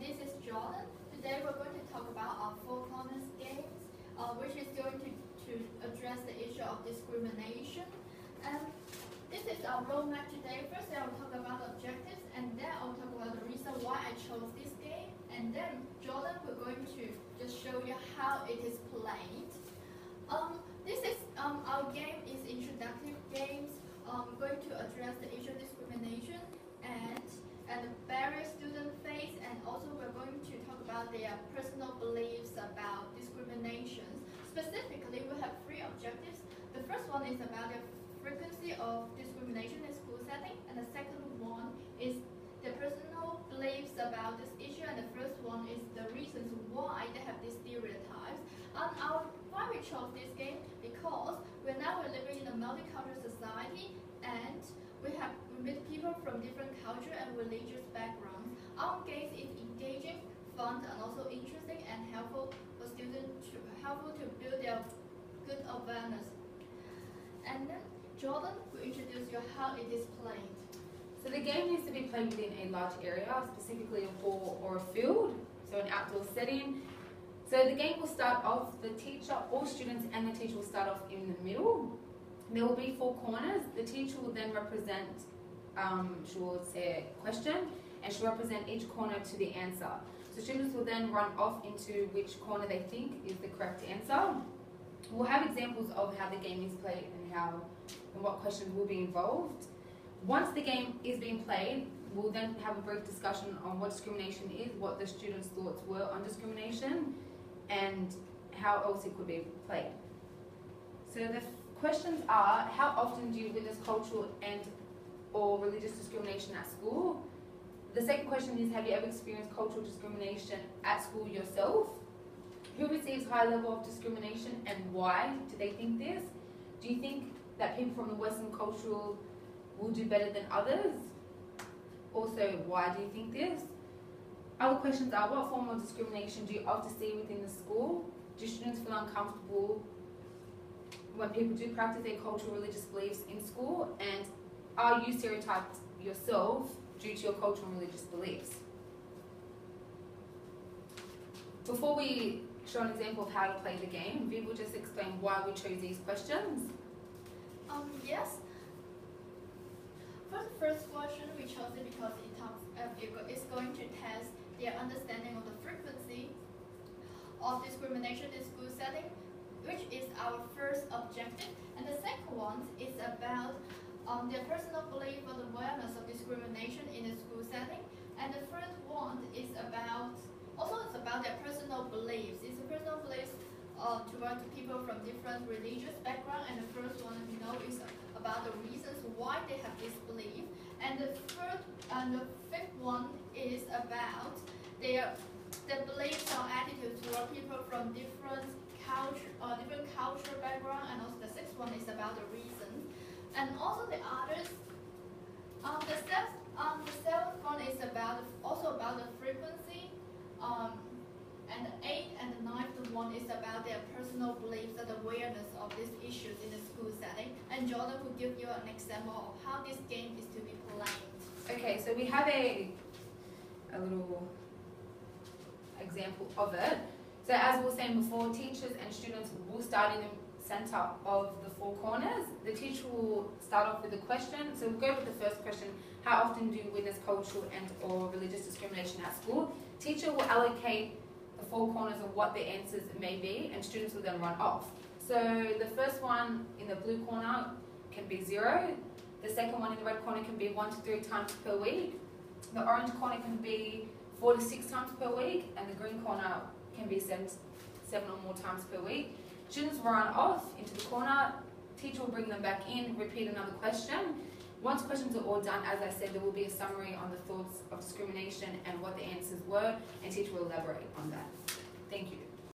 this is Jordan. Today we're going to talk about our Four Corners games, uh, which is going to, to address the issue of discrimination. And this is our roadmap today. First, I'll talk about objectives, and then I'll talk about the reason why I chose this game. And then Jordan, we're going to just show you how it is played. Um, this is um, our game is introductory games. Um, going to address the issue of discrimination and and the barriers students face, and also we're going to talk about their personal beliefs about discrimination. Specifically, we have three objectives. The first one is about the frequency of discrimination in school setting, and the second one is the personal beliefs about this issue, and the first one is the reasons why they have these stereotypes. And our, why we chose this game because we're now we're living in a multicultural society, and we have we meet people from different culture and religious backgrounds. Our game is engaging, fun, and also interesting and helpful for students to helpful to build their good awareness. And then Jordan will introduce you how it is played. So the game needs to be played within a large area, specifically a hall or a field, so an outdoor setting. So the game will start off, the teacher, all students and the teacher will start off in the middle. There will be four corners. The teacher will then represent, um, she will say a question, and she'll represent each corner to the answer. So students will then run off into which corner they think is the correct answer. We'll have examples of how the game is played and how and what questions will be involved. Once the game is being played, we'll then have a brief discussion on what discrimination is, what the students' thoughts were on discrimination, and how else it could be played. So the questions are, how often do you witness cultural and or religious discrimination at school? The second question is, have you ever experienced cultural discrimination at school yourself? Who receives high level of discrimination and why do they think this? Do you think that people from the Western cultural will do better than others? Also, why do you think this? Other questions are, what form of discrimination do you often see within the school? Do students feel uncomfortable when people do practice their cultural religious beliefs in school? And are you stereotyped yourself due to your cultural and religious beliefs? Before we show an example of how to play the game, Viv will just explain why we chose these questions. Um, yes. For the first question, we chose it because it talks, uh, it's going to test their understanding of the frequency of discrimination in school setting, which is our first objective. And the second one is about um, their personal belief or awareness of discrimination in the school setting. And the third one is about, also it's about their personal beliefs. It's a personal beliefs uh, towards people from different religious background. And the first one we know is about the reasons why they have this belief. And the third and the fifth one is about their their beliefs or attitudes toward people from different culture uh, different cultural background. And also the sixth one is about the reasons. And also the others. Um, the seventh um, the seventh one is about also about the frequency. Um, and the eighth and the ninth one is about their personal beliefs and awareness of these issues in the school setting. And Jordan will give you an example of how this game is to be played. Okay, so we have a a little example of it. So as we were saying before, teachers and students will start in the center of the four corners. The teacher will start off with a question. So we'll go with the first question. How often do you witness cultural and or religious discrimination at school? Teacher will allocate the four corners of what the answers may be and students will then run off. So the first one in the blue corner can be zero. The second one in the red corner can be one to three times per week. The orange corner can be four to six times per week, and the green corner can be seven, seven or more times per week. Students run off into the corner, teacher will bring them back in, repeat another question. Once questions are all done, as I said, there will be a summary on the thoughts of discrimination and what the answers were, and teacher will elaborate on that. Thank you.